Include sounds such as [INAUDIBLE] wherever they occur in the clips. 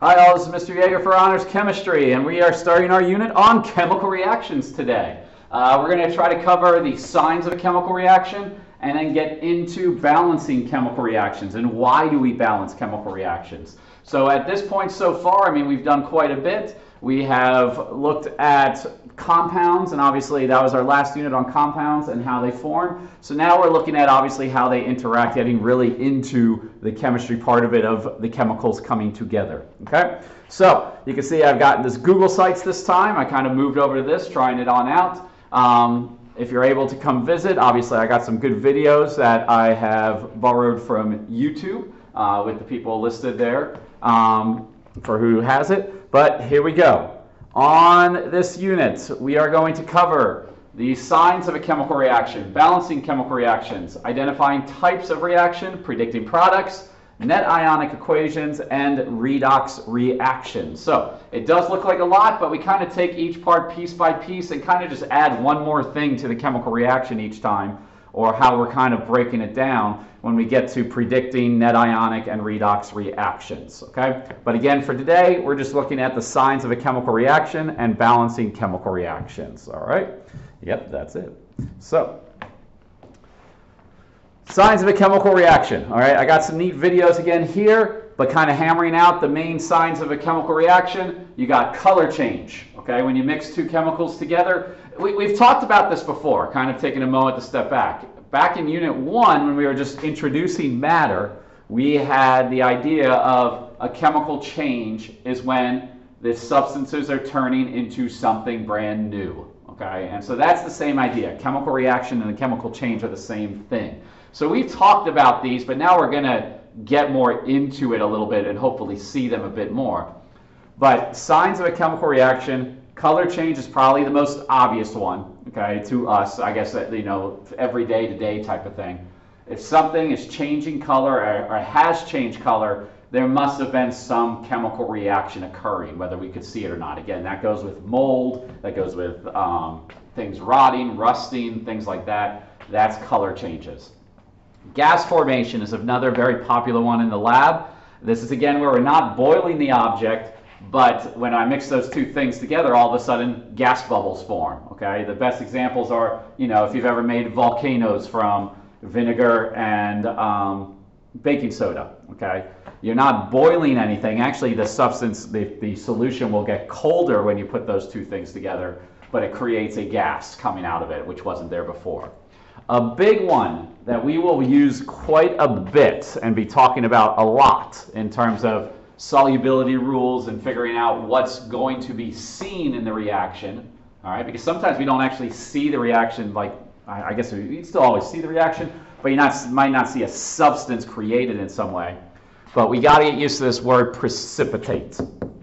Hi all, this is Mr. Yeager for Honors Chemistry, and we are starting our unit on chemical reactions today. Uh, we're going to try to cover the signs of a chemical reaction and then get into balancing chemical reactions and why do we balance chemical reactions. So at this point so far, I mean, we've done quite a bit. We have looked at compounds, and obviously that was our last unit on compounds and how they form. So now we're looking at obviously how they interact, getting really into the chemistry part of it of the chemicals coming together. Okay, so you can see I've gotten this Google Sites this time. I kind of moved over to this, trying it on out. Um, if you're able to come visit, obviously I got some good videos that I have borrowed from YouTube uh, with the people listed there um, for who has it. But here we go. On this unit, we are going to cover the signs of a chemical reaction, balancing chemical reactions, identifying types of reaction, predicting products, net ionic equations, and redox reactions. So it does look like a lot, but we kind of take each part piece by piece and kind of just add one more thing to the chemical reaction each time or how we're kind of breaking it down when we get to predicting net ionic and redox reactions, okay? But again, for today, we're just looking at the signs of a chemical reaction and balancing chemical reactions, all right? Yep, that's it. So, signs of a chemical reaction, all right? I got some neat videos again here, but kind of hammering out the main signs of a chemical reaction. You got color change, okay? When you mix two chemicals together, we, have talked about this before, kind of taking a moment to step back. Back in Unit 1, when we were just introducing matter, we had the idea of a chemical change is when the substances are turning into something brand new. Okay, and so that's the same idea. Chemical reaction and a chemical change are the same thing. So we've talked about these, but now we're going to get more into it a little bit and hopefully see them a bit more. But signs of a chemical reaction Color change is probably the most obvious one, okay, to us. I guess that, you know, every day to day type of thing. If something is changing color or, or has changed color, there must have been some chemical reaction occurring, whether we could see it or not. Again, that goes with mold, that goes with um, things rotting, rusting, things like that. That's color changes. Gas formation is another very popular one in the lab. This is again where we're not boiling the object, but when I mix those two things together, all of a sudden gas bubbles form. Okay, the best examples are, you know, if you've ever made volcanoes from vinegar and um, baking soda. Okay, you're not boiling anything. Actually, the substance, the, the solution will get colder when you put those two things together, but it creates a gas coming out of it, which wasn't there before. A big one that we will use quite a bit and be talking about a lot in terms of solubility rules and figuring out what's going to be seen in the reaction. All right, because sometimes we don't actually see the reaction. Like I guess you still always see the reaction, but you not might not see a substance created in some way. But we got to get used to this word precipitate.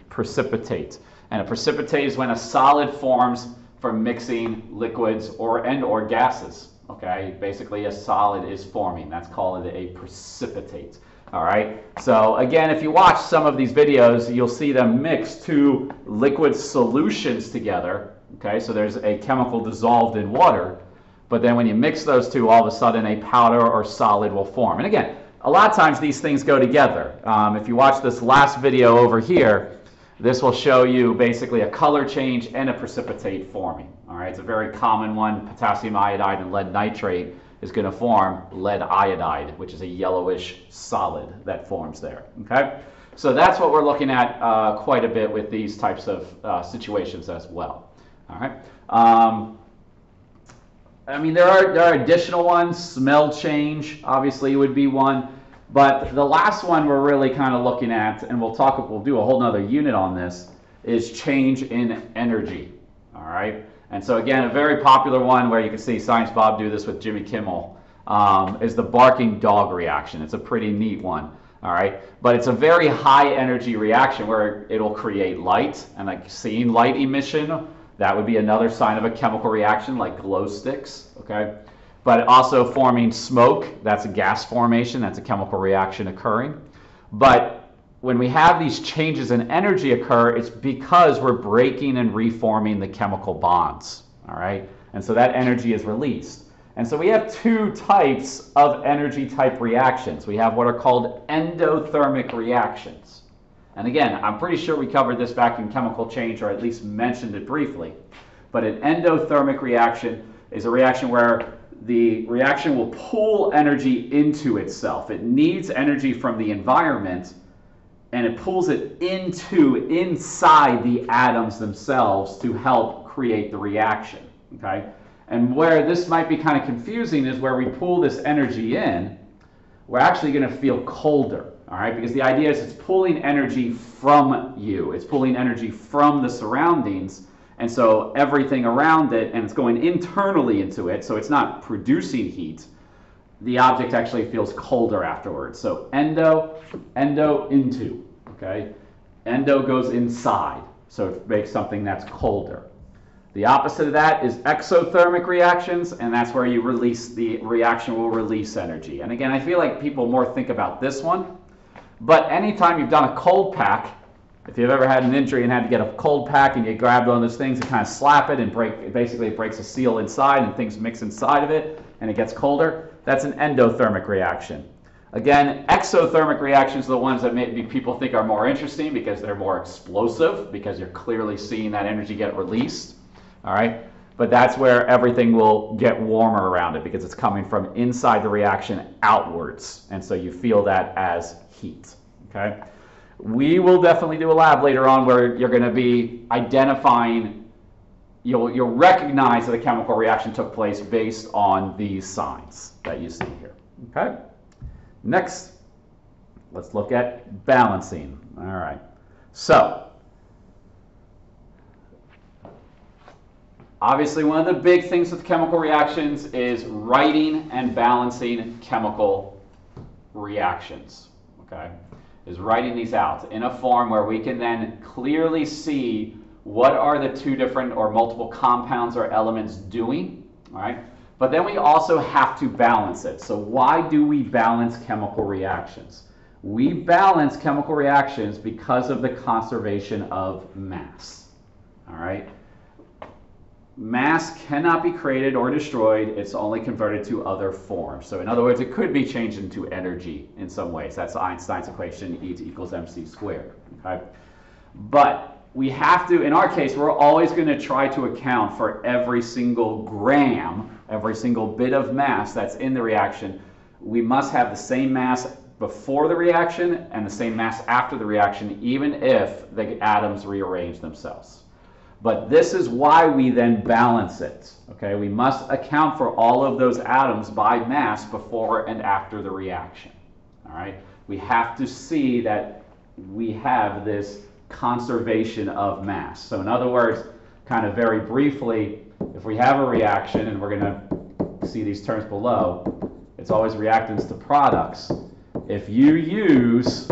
Precipitate, and a precipitate is when a solid forms from mixing liquids or and or gases. Okay, basically a solid is forming. That's called a precipitate. All right. So again, if you watch some of these videos, you'll see them mix two liquid solutions together. Okay. So there's a chemical dissolved in water, but then when you mix those two, all of a sudden a powder or solid will form. And again, a lot of times these things go together. Um, if you watch this last video over here, this will show you basically a color change and a precipitate forming. All right. It's a very common one, potassium iodide and lead nitrate is going to form lead iodide, which is a yellowish solid that forms there. Okay, so that's what we're looking at uh, quite a bit with these types of uh, situations as well. All right. Um, I mean, there are there are additional ones. Smell change, obviously, would be one. But the last one we're really kind of looking at, and we'll talk, we'll do a whole nother unit on this, is change in energy. All right. And so again, a very popular one where you can see Science Bob do this with Jimmy Kimmel um, is the barking dog reaction. It's a pretty neat one. All right, but it's a very high energy reaction where it'll create light, and like seeing light emission, that would be another sign of a chemical reaction, like glow sticks. Okay, but also forming smoke, that's a gas formation, that's a chemical reaction occurring. But when we have these changes in energy occur, it's because we're breaking and reforming the chemical bonds. All right? And so that energy is released. And so we have two types of energy type reactions. We have what are called endothermic reactions. And again, I'm pretty sure we covered this back in chemical change or at least mentioned it briefly. But an endothermic reaction is a reaction where the reaction will pull energy into itself. It needs energy from the environment and it pulls it into inside the atoms themselves to help create the reaction. Okay? And where this might be kind of confusing is where we pull this energy in, we're actually going to feel colder. All right? Because the idea is it's pulling energy from you, it's pulling energy from the surroundings. And so everything around it, and it's going internally into it, so it's not producing heat. The object actually feels colder afterwards. So endo, endo, into. Okay? Endo goes inside, so it makes something that's colder. The opposite of that is exothermic reactions, and that's where you release the reaction will release energy. And again, I feel like people more think about this one, but anytime you've done a cold pack, if you've ever had an injury and had to get a cold pack and you grab one of those things and kind of slap it and break, it basically it breaks a seal inside and things mix inside of it and it gets colder, that's an endothermic reaction. Again, exothermic reactions are the ones that maybe people think are more interesting because they're more explosive because you're clearly seeing that energy get released all right? But that's where everything will get warmer around it because it's coming from inside the reaction outwards. And so you feel that as heat, okay? We will definitely do a lab later on where you're going to be identifying, you'll, you'll recognize that a chemical reaction took place based on these signs that you see here, okay? Next, let's look at balancing. All right. So, Obviously, one of the big things with chemical reactions is writing and balancing chemical reactions. Okay? Is writing these out in a form where we can then clearly see what are the two different or multiple compounds or elements doing. All right? But then we also have to balance it. So, why do we balance chemical reactions? We balance chemical reactions because of the conservation of mass. All right? Mass cannot be created or destroyed, it's only converted to other forms. So in other words, it could be changed into energy in some ways. That's Einstein's equation, E equals mc squared. Okay? But we have to, in our case, we're always going to try to account for every single gram, every single bit of mass that's in the reaction. We must have the same mass before the reaction and the same mass after the reaction, even if the atoms rearrange themselves. But this is why we then balance it. Okay, we must account for all of those atoms by mass before and after the reaction. All right, we have to see that we have this conservation of mass. So, in other words, kind of very briefly, if we have a reaction, and we're going to see these terms below, it's always reactants to products. If you use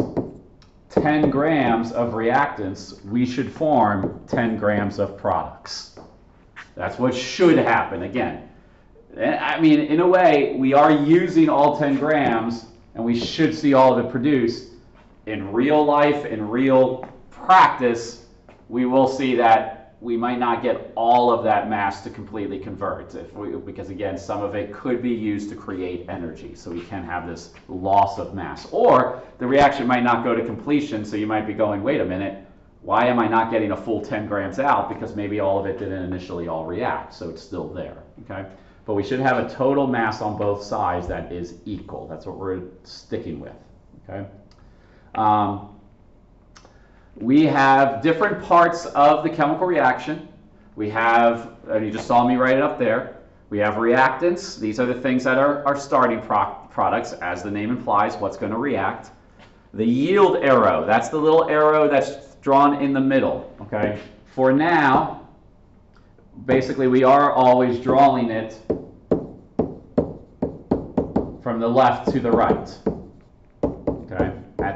10 grams of reactants, we should form 10 grams of products. That's what should happen. Again, eh, I mean, in a way, we are using all 10 grams, and we should see all of it produced. In real life, in real practice, we will see that we might not get all of that mass to completely convert we, because again some of it could be used to create energy. So we can have this loss of mass. Or the reaction might not go to completion so you might be going wait a minute why am i not getting a full 10 grams out? Because maybe all of it didn't initially all react so it's still there okay? But we should have a total mass on both sides that is equal. That's what we're sticking with okay? Um, we have different parts of the chemical reaction. We have, and you just saw me write it up there. We have reactants. These are the things that are, are starting pro products, as the name implies, what's going to react. The yield arrow, that's the little arrow that's drawn in the middle, okay? For now, basically we are always drawing it from the left to the right,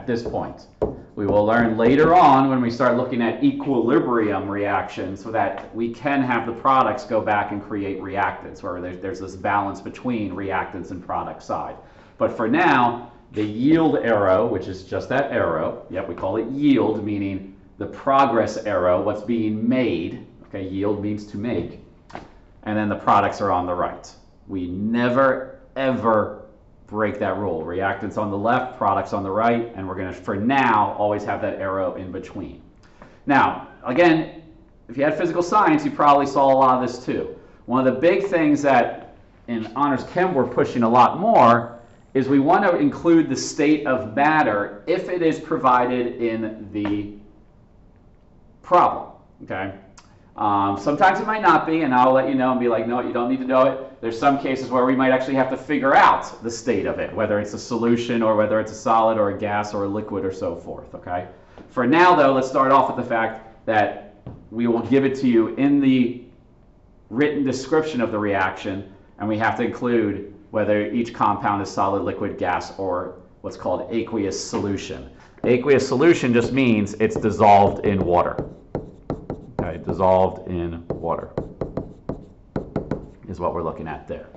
at this point. We will learn later on when we start looking at equilibrium reactions so that we can have the products go back and create reactants where there's, there's this balance between reactants and product side. But for now, the yield arrow, which is just that arrow, yep, we call it yield, meaning the progress arrow, what's being made. Okay, yield means to make. And then the products are on the right. We never, ever break that rule. Reactants on the left, products on the right, and we're going to, for now, always have that arrow in between. Now, again, if you had physical science, you probably saw a lot of this too. One of the big things that in honors chem we're pushing a lot more is we want to include the state of matter if it is provided in the problem. Okay. Um, sometimes it might not be, and I'll let you know and be like, no, you don't need to know it. There's some cases where we might actually have to figure out the state of it, whether it's a solution or whether it's a solid or a gas or a liquid or so forth. Okay. For now, though, let's start off with the fact that we will give it to you in the written description of the reaction, and we have to include whether each compound is solid, liquid, gas, or what's called aqueous solution. Aqueous solution just means it's dissolved in water. Okay, dissolved in water is what we're looking at there.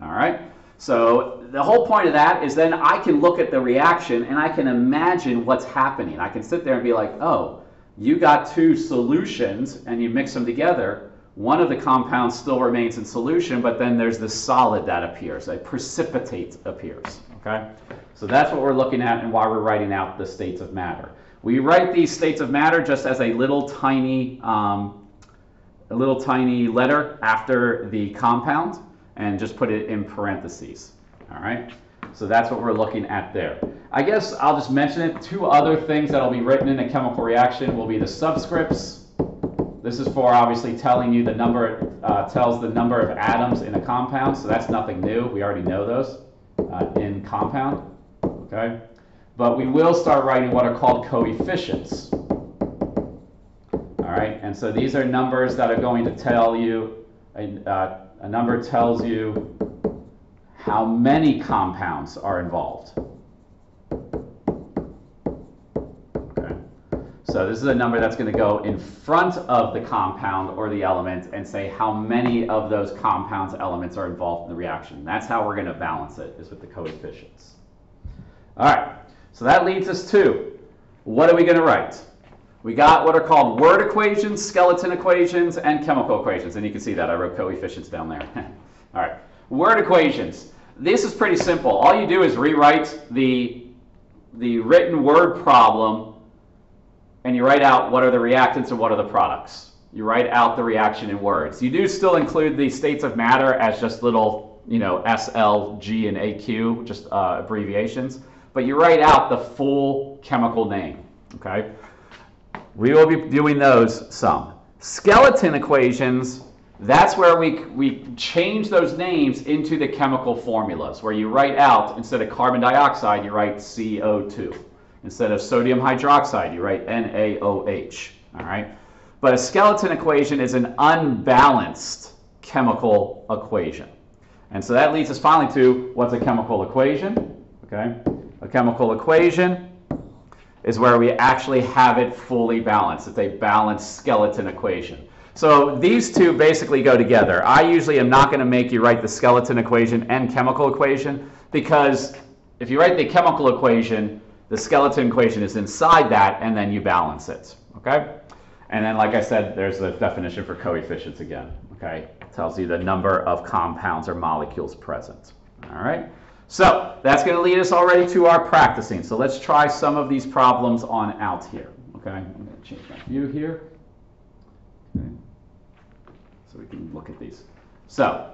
All right. So the whole point of that is then I can look at the reaction and I can imagine what's happening. I can sit there and be like, oh, you got two solutions and you mix them together. One of the compounds still remains in solution, but then there's the solid that appears, a precipitate appears. Okay? So that's what we're looking at and why we're writing out the states of matter. We write these states of matter just as a little tiny, um, a little tiny letter after the compound and just put it in parentheses. All right? So that's what we're looking at there. I guess I'll just mention it. Two other things that'll be written in a chemical reaction will be the subscripts. This is for obviously telling you the number, uh, tells the number of atoms in a compound, so that's nothing new. We already know those uh, in compound, okay? But we will start writing what are called coefficients. Right, and so these are numbers that are going to tell you, a, uh, a number tells you how many compounds are involved. So this is a number that's going to go in front of the compound or the element and say how many of those compounds elements are involved in the reaction. That's how we're going to balance it, is with the coefficients. All right, so that leads us to what are we going to write? We got what are called word equations, skeleton equations, and chemical equations. And you can see that I wrote coefficients down there. [LAUGHS] All right, word equations. This is pretty simple. All you do is rewrite the, the written word problem and you write out what are the reactants and what are the products. You write out the reaction in words. You do still include the states of matter as just little, you know, S, L, G, and AQ, just uh, abbreviations. But you write out the full chemical name, okay? We will be doing those some. Skeleton equations, that's where we, we change those names into the chemical formulas, where you write out, instead of carbon dioxide, you write CO2. Instead of sodium hydroxide, you write NaOH. All right? But a skeleton equation is an unbalanced chemical equation. And so that leads us finally to what's a chemical equation? Okay? A chemical equation is where we actually have it fully balanced. It's a balanced skeleton equation. So these two basically go together. I usually am not going to make you write the skeleton equation and chemical equation because if you write the chemical equation, the skeleton equation is inside that and then you balance it. Okay? And then, like I said, there's the definition for coefficients again. Okay? It tells you the number of compounds or molecules present. All right? So that's going to lead us already to our practicing. So let's try some of these problems on out here. Okay? I'm going to change my view here. Okay so we can look at these. So,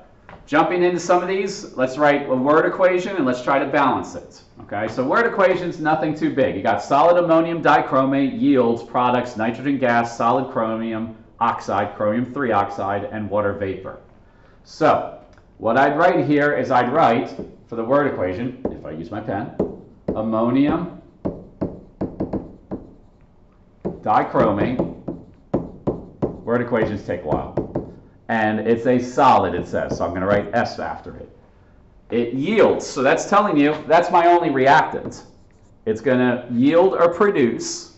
jumping into some of these, let's write a word equation and let's try to balance it. Okay, so word equation's nothing too big. You got solid ammonium dichromate yields products nitrogen gas, solid chromium oxide, chromium 3 oxide, and water vapor. So, what I'd write here is I'd write, for the word equation, if I use my pen, ammonium dichromate. Word equations take a while and it's a solid, it says. So I'm going to write S after it. It yields, so that's telling you that's my only reactant. It's going to yield or produce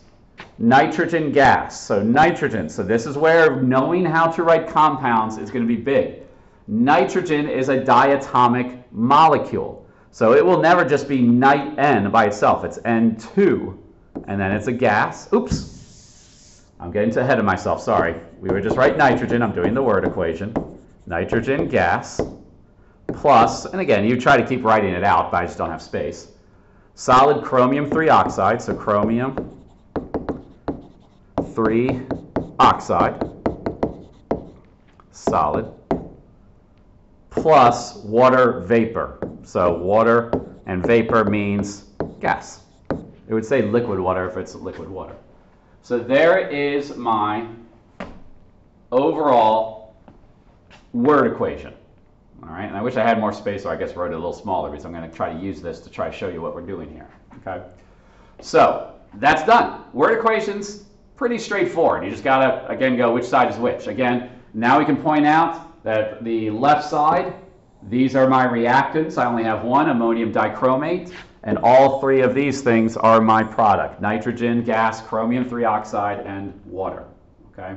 nitrogen gas. So nitrogen, so this is where knowing how to write compounds is going to be big. Nitrogen is a diatomic molecule. So it will never just be N by itself. It's N2, and then it's a gas. Oops, I'm getting ahead of myself, sorry. We were just write nitrogen, I'm doing the word equation. Nitrogen gas plus, and again, you try to keep writing it out, but I just don't have space. Solid chromium 3 oxide, so chromium 3 oxide, solid, plus water vapor. So water and vapor means gas. It would say liquid water if it's liquid water. So there is my overall word equation. All right, and I wish I had more space, so I guess wrote it a little smaller because I'm going to try to use this to try to show you what we're doing here. Okay, so that's done. Word equations, pretty straightforward. You just got to, again, go which side is which. Again, now we can point out that the left side, these are my reactants. I only have one, ammonium dichromate, and all three of these things are my product, nitrogen, gas, chromium 3 oxide, and water. Okay,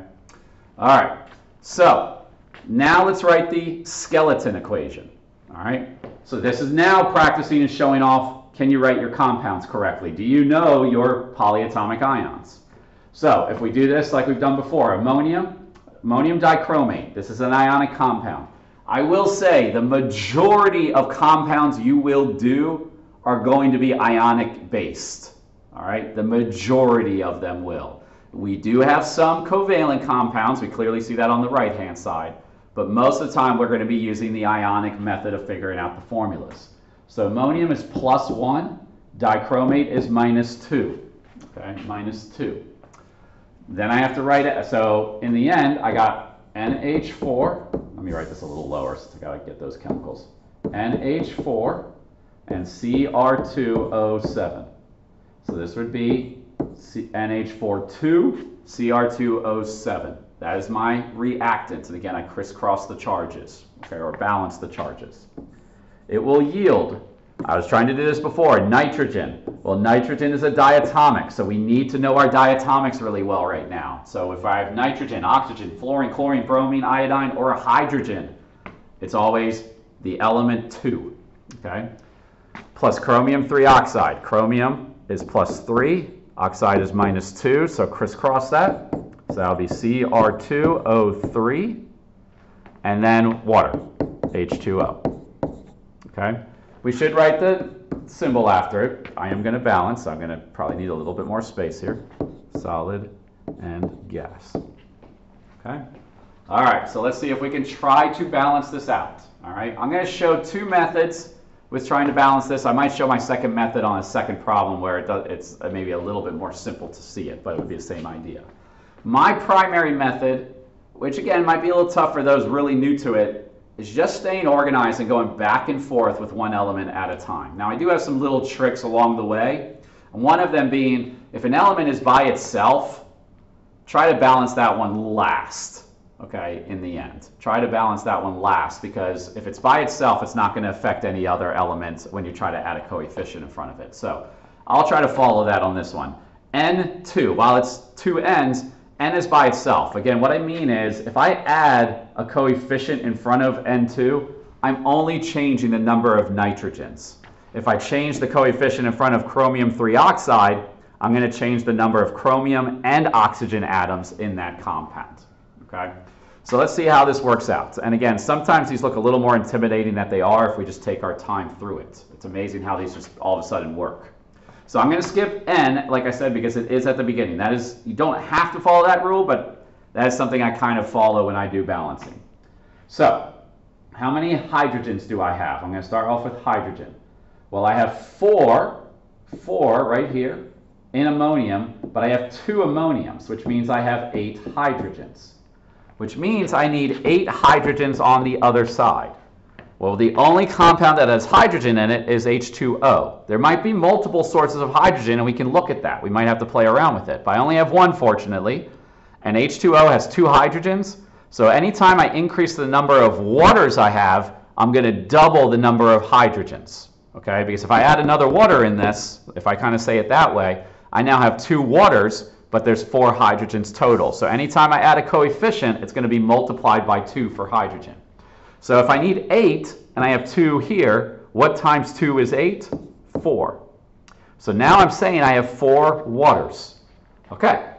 all right, so now let's write the skeleton equation. All right. So this is now practicing and showing off, can you write your compounds correctly? Do you know your polyatomic ions? So if we do this like we've done before, ammonium, ammonium dichromate, this is an ionic compound. I will say the majority of compounds you will do are going to be ionic based. All right, the majority of them will. We do have some covalent compounds. We clearly see that on the right hand side. But most of the time, we're going to be using the ionic method of figuring out the formulas. So ammonium is plus 1, dichromate is minus 2. Okay, minus 2. Then I have to write it. So in the end, I got NH4. Let me write this a little lower since I got to get those chemicals. NH4 and Cr2O7. So this would be NH42, Cr2O7. That is my reactant. And again, I crisscross the charges, okay, or balance the charges. It will yield, I was trying to do this before, nitrogen. Well, nitrogen is a diatomic, so we need to know our diatomics really well right now. So if I have nitrogen, oxygen, fluorine, chlorine, bromine, iodine, or hydrogen, it's always the element 2, okay? Plus chromium 3 oxide. Chromium is plus 3, oxide is minus 2, so crisscross that. So that'll be Cr2O3, and then water, H2O. Okay? We should write the symbol after it. I am going to balance. I'm going to probably need a little bit more space here. Solid and gas. Okay? All right, so let's see if we can try to balance this out. All right, I'm going to show two methods with trying to balance this. I might show my second method on a second problem where it does, it's uh, maybe a little bit more simple to see it, but it would be the same idea. My primary method, which again might be a little tough for those really new to it, is just staying organized and going back and forth with one element at a time. Now I do have some little tricks along the way. One of them being, if an element is by itself, try to balance that one last, okay, in the end. Try to balance that one last because if it's by itself, it's not going to affect any other element when you try to add a coefficient in front of it. So I'll try to follow that on this one. N2, while it's two n's, n is by itself. Again, what I mean is if I add a coefficient in front of n2, I'm only changing the number of nitrogens. If I change the coefficient in front of chromium 3 oxide, I'm going to change the number of chromium and oxygen atoms in that compound. Okay? So let's see how this works out. And again, sometimes these look a little more intimidating than they are if we just take our time through it. It's amazing how these just all of a sudden work. So I'm going to skip n, like I said, because it is at the beginning. That is, you don't have to follow that rule, but that is something I kind of follow when I do balancing. So, how many hydrogens do I have? I'm going to start off with hydrogen. Well, I have four, four right here in ammonium, but I have two ammoniums, which means I have eight hydrogens, which means I need eight hydrogens on the other side. Well, the only compound that has hydrogen in it is H2O. There might be multiple sources of hydrogen, and we can look at that. We might have to play around with it. But I only have one, fortunately, and H2O has two hydrogens. So anytime I increase the number of waters I have, I'm going to double the number of hydrogens. Okay, because if I add another water in this, if I kind of say it that way, I now have two waters, but there's four hydrogens total. So anytime I add a coefficient, it's going to be multiplied by two for hydrogen. So if I need 8 and I have 2 here, what times 2 is 8? 4. So now I'm saying I have 4 waters. Okay.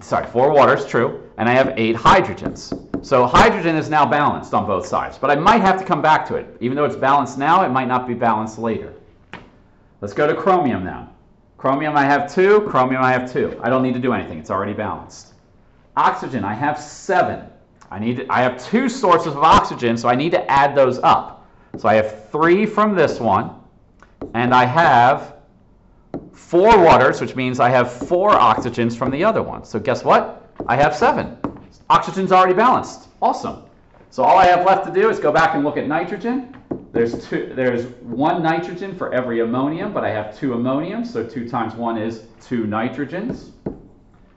Sorry, 4 waters, true. And I have 8 hydrogens. So hydrogen is now balanced on both sides, but I might have to come back to it. Even though it's balanced now, it might not be balanced later. Let's go to chromium now. Chromium I have two, chromium I have two. I don't need to do anything, it's already balanced. Oxygen, I have seven. I need to, I have two sources of oxygen, so I need to add those up. So I have three from this one, and I have four waters, which means I have four oxygens from the other one. So guess what? I have seven. Oxygen's already balanced. Awesome. So all I have left to do is go back and look at nitrogen. There's two. There's one nitrogen for every ammonium, but I have two ammoniums, so two times one is two nitrogens,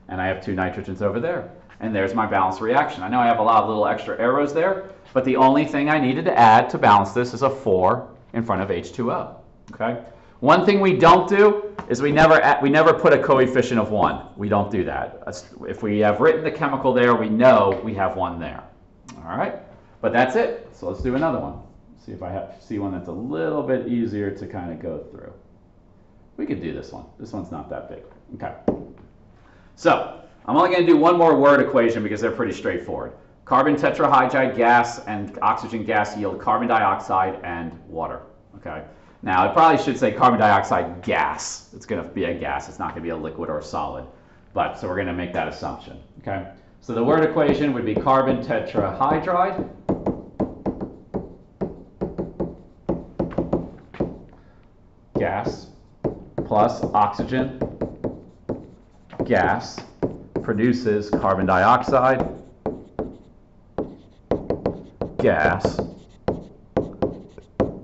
and I have two nitrogens over there. And there's my balance reaction. I know I have a lot of little extra arrows there, but the only thing I needed to add to balance this is a 4 in front of H2O. Okay. One thing we don't do is we never we never put a coefficient of one. We don't do that. If we have written the chemical there, we know we have one there. All right, but that's it. So let's do another one. See if I have see one that's a little bit easier to kind of go through. We could do this one. This one's not that big. Okay. So I'm only going to do one more word equation because they're pretty straightforward. Carbon tetrahydride gas and oxygen gas yield carbon dioxide and water. Okay. Now, it probably should say carbon dioxide gas. It's going to be a gas. It's not going to be a liquid or a solid. But, so we're going to make that assumption. Okay. So the word equation would be carbon tetrahydride gas plus oxygen gas produces carbon dioxide gas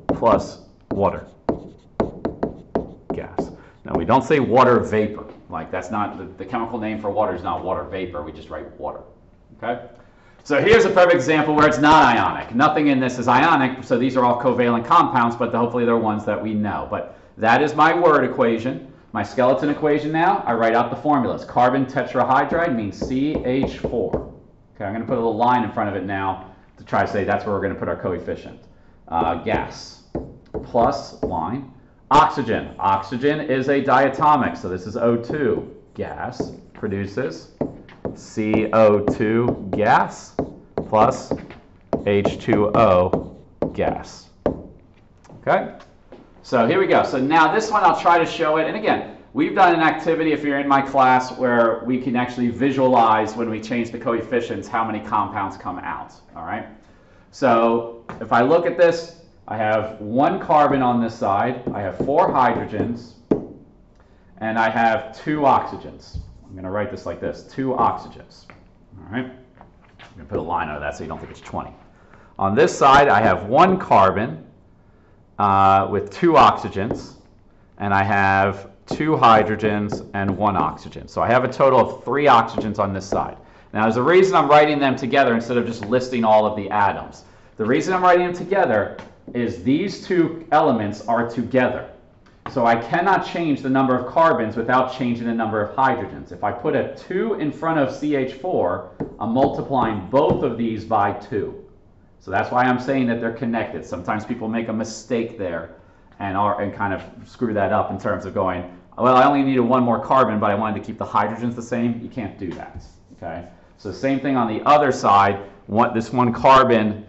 plus water gas. Now we don't say water vapor. Like that's not the, the chemical name for water is not water vapor. We just write water. Okay? So here's a perfect example where it's not ionic. Nothing in this is ionic, so these are all covalent compounds, but hopefully they're ones that we know. But that is my word equation. My skeleton equation now, I write out the formulas. Carbon tetrahydride means CH4. Okay, I'm going to put a little line in front of it now to try to say that's where we're going to put our coefficient. Uh, gas plus line. Oxygen. Oxygen is a diatomic, so this is O2. Gas produces CO2 gas plus H2O gas. Okay? So here we go. So now this one I'll try to show it. And again, we've done an activity if you're in my class where we can actually visualize when we change the coefficients how many compounds come out. All right. So if I look at this, I have one carbon on this side. I have four hydrogens. And I have two oxygens. I'm going to write this like this, two oxygens. All right. I'm going to put a line under that so you don't think it's 20. On this side, I have one carbon uh, with two oxygens, and I have two hydrogens and one oxygen. So I have a total of three oxygens on this side. Now, there's a reason I'm writing them together instead of just listing all of the atoms. The reason I'm writing them together is these two elements are together. So I cannot change the number of carbons without changing the number of hydrogens. If I put a 2 in front of CH4, I'm multiplying both of these by 2. So that's why I'm saying that they're connected. Sometimes people make a mistake there and, are, and kind of screw that up in terms of going, well, I only needed one more carbon, but I wanted to keep the hydrogens the same. You can't do that. Okay. So same thing on the other side. One, this one carbon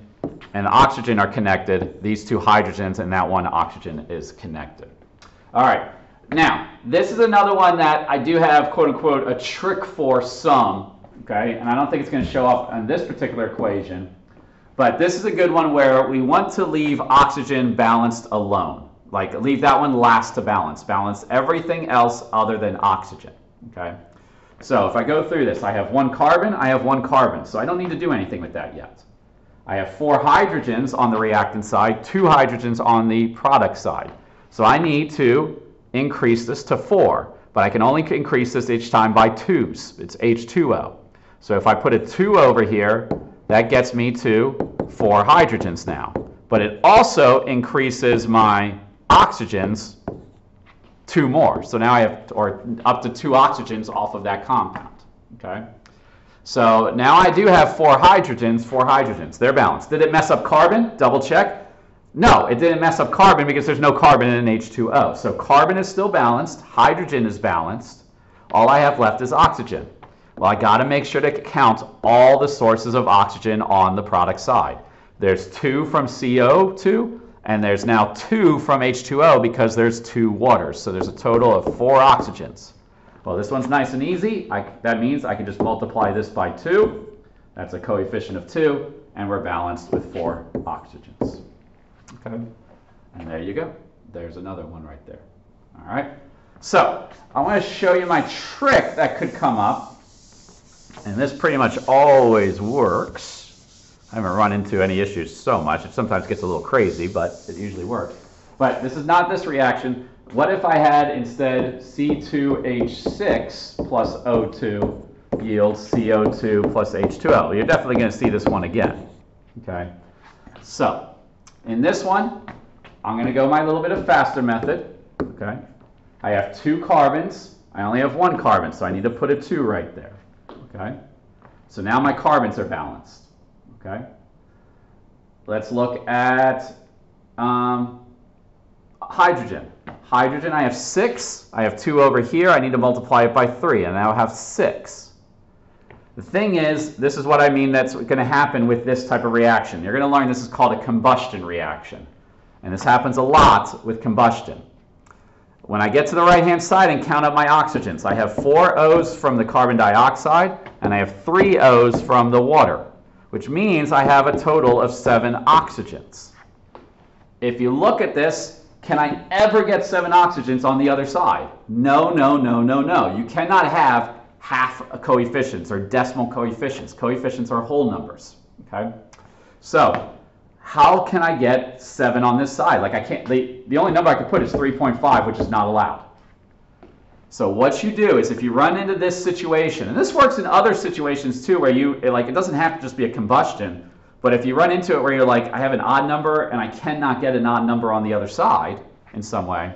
and oxygen are connected. These two hydrogens and that one oxygen is connected. All right. Now, this is another one that I do have, quote unquote, a trick for some. Okay. And I don't think it's going to show up on this particular equation. But this is a good one where we want to leave oxygen balanced alone. Like leave that one last to balance. Balance everything else other than oxygen. Okay. So if I go through this, I have one carbon, I have one carbon. So I don't need to do anything with that yet. I have four hydrogens on the reactant side, two hydrogens on the product side. So I need to increase this to four, but I can only increase this each time by twos. It's H2O. So if I put a two over here, that gets me to four hydrogens now. But it also increases my oxygens two more. So now I have, or up to two oxygens off of that compound. Okay. So now I do have four hydrogens, four hydrogens. They're balanced. Did it mess up carbon? Double check. No, it didn't mess up carbon because there's no carbon in H2O. So carbon is still balanced, hydrogen is balanced. All I have left is oxygen. Well, I got to make sure to count all the sources of oxygen on the product side. There's two from CO2, and there's now two from H2O because there's two waters. So there's a total of four oxygens. Well, this one's nice and easy. I, that means I can just multiply this by 2. That's a coefficient of 2, and we're balanced with 4 oxygens. Okay? And there you go. There's another one right there. All right? So, I want to show you my trick that could come up. And this pretty much always works. I haven't run into any issues so much. It sometimes gets a little crazy, but it usually works. But this is not this reaction. What if I had instead C2H6 plus O2 yields CO2 plus H2O? You're definitely going to see this one again. Okay. So, in this one, I'm going to go my little bit of faster method. Okay. I have two carbons. I only have one carbon, so I need to put a 2 right there. Okay. So now my carbons are balanced. Okay. Let's look at um, hydrogen. Hydrogen, I have 6. I have 2 over here. I need to multiply it by 3, and now I have 6. The thing is, this is what I mean that's going to happen with this type of reaction. You're going to learn this is called a combustion reaction. And this happens a lot with combustion. When I get to the right-hand side and count up my oxygens, I have four O's from the carbon dioxide, and I have three O's from the water, which means I have a total of seven oxygens. If you look at this, can I ever get seven oxygens on the other side? No, no, no, no, no. You cannot have half coefficients or decimal coefficients. Coefficients are whole numbers. Okay? So how can I get 7 on this side? Like I can't, the, the only number I could put is 3.5, which is not allowed. So what you do is if you run into this situation, and this works in other situations too, where you, like it doesn't have to just be a combustion, but if you run into it where you're like, I have an odd number and I cannot get an odd number on the other side in some way,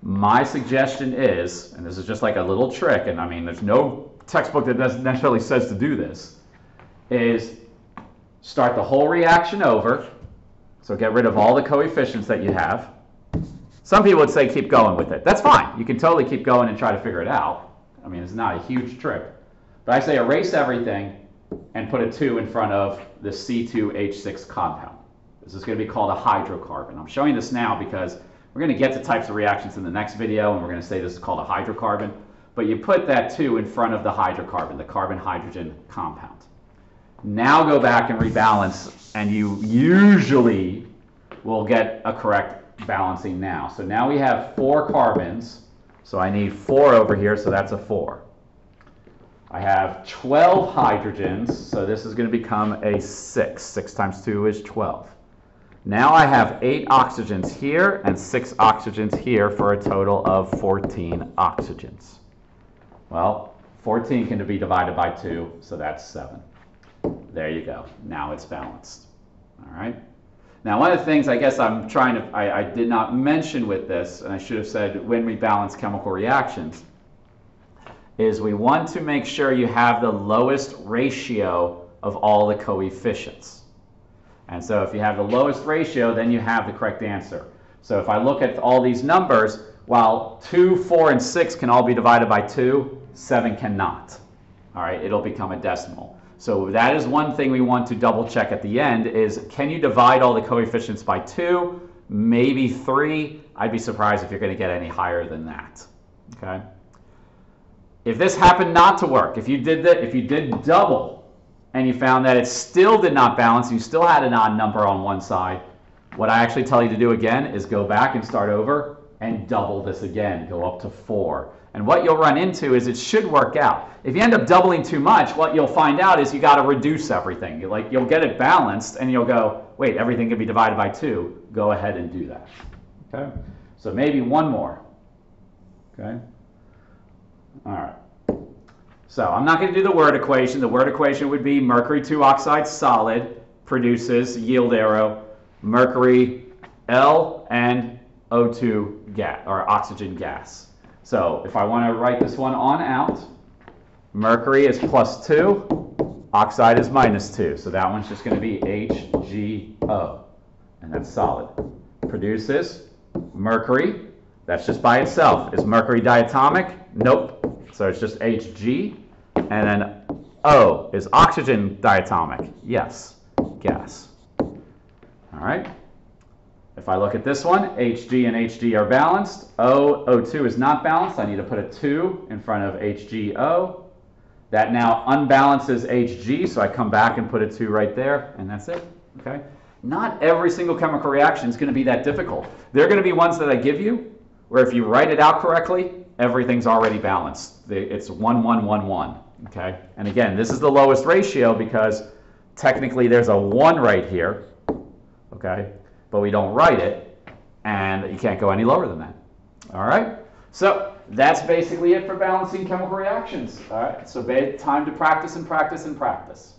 my suggestion is, and this is just like a little trick, and I mean, there's no textbook that necessarily says to do this, is start the whole reaction over. So get rid of all the coefficients that you have. Some people would say keep going with it. That's fine. You can totally keep going and try to figure it out. I mean, it's not a huge trick. But I say erase everything and put a 2 in front of the C2H6 compound. This is going to be called a hydrocarbon. I'm showing this now because we're going to get to types of reactions in the next video, and we're going to say this is called a hydrocarbon. But you put that 2 in front of the hydrocarbon, the carbon-hydrogen compound. Now go back and rebalance, and you usually will get a correct balancing now. So now we have four carbons, so I need four over here, so that's a four. I have 12 hydrogens, so this is going to become a 6. 6 times 2 is 12. Now I have 8 oxygens here and 6 oxygens here for a total of 14 oxygens. Well, 14 can be divided by 2, so that's 7. There you go. Now it's balanced. All right. Now, one of the things I guess I'm trying to, I, I did not mention with this, and I should have said when we balance chemical reactions, is we want to make sure you have the lowest ratio of all the coefficients. And so if you have the lowest ratio, then you have the correct answer. So if I look at all these numbers, while 2, 4, and 6 can all be divided by 2, 7 cannot. All right, it'll become a decimal. So that is one thing we want to double check at the end is can you divide all the coefficients by 2, maybe 3? I'd be surprised if you're going to get any higher than that. Okay? If this happened not to work, if you did that, if you did double and you found that it still did not balance, you still had an odd number on one side, what I actually tell you to do again is go back and start over and double this again, go up to 4. And what you'll run into is it should work out. If you end up doubling too much, what you'll find out is you got to reduce everything. You like you'll get it balanced, and you'll go, wait, everything can be divided by two. Go ahead and do that. Okay. So maybe one more. Okay. All right. So I'm not going to do the word equation. The word equation would be mercury 2 oxide solid produces yield arrow mercury L and O2 gas or oxygen gas. So if I want to write this one on out, mercury is plus 2, oxide is minus 2. So that one's just going to be HGO, and that's solid. Produces mercury, that's just by itself. Is mercury diatomic? Nope. So it's just Hg And then O is oxygen diatomic. Yes, gas. All right. If I look at this one, Hg and Hg are balanced. O, O2 is not balanced. I need to put a 2 in front of HgO. That now unbalances Hg, so I come back and put a 2 right there, and that's it. Okay? Not every single chemical reaction is going to be that difficult. There are going to be ones that I give you where if you write it out correctly, everything's already balanced. It's 1, 1, 1, 1. Okay? And again, this is the lowest ratio because technically there's a 1 right here. Okay? But we don't write it, and you can't go any lower than that. All right? So that's basically it for balancing chemical reactions. All right? So time to practice and practice and practice.